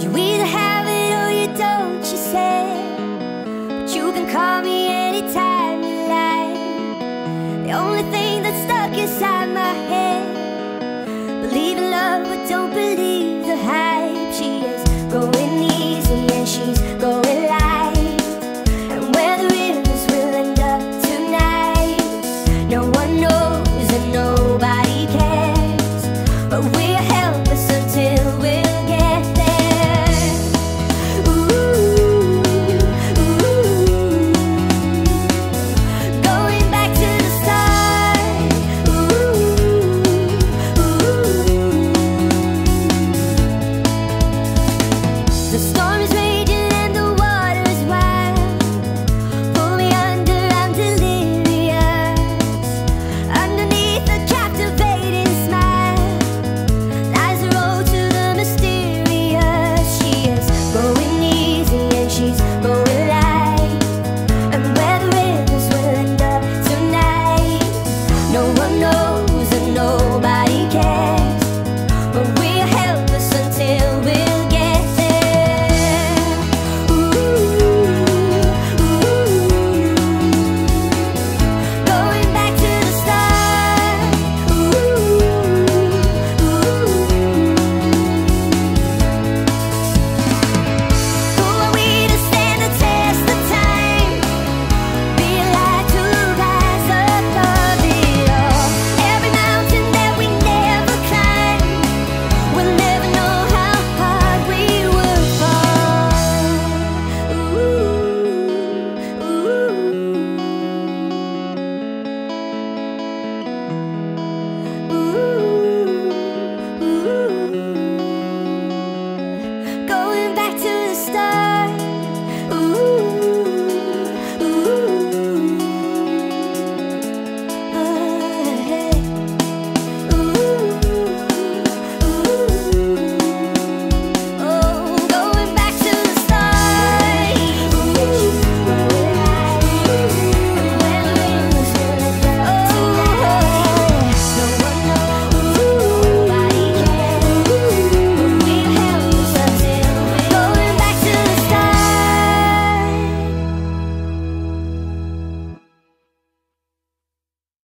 You either have it or you don't, you say. But you can call me anytime you like. The only thing that's stuck inside my head. Believe in love but don't believe the hype. She is going easy and she's going light. And where the rivers will end up tonight. No one knows